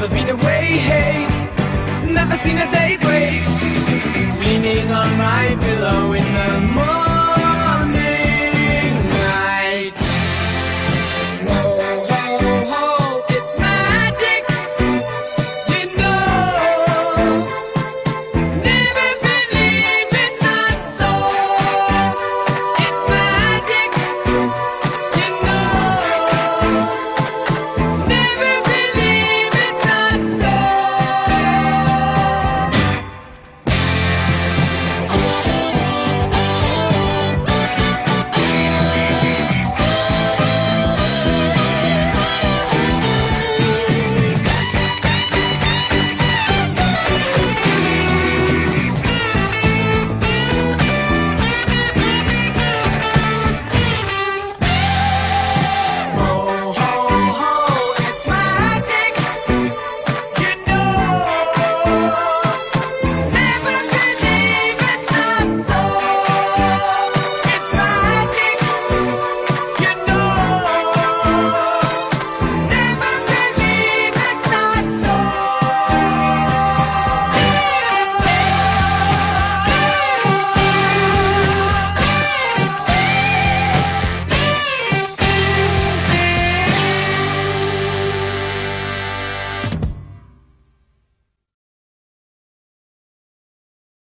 never been away, way, hey. Never seen a day break. Leaning on my pillow.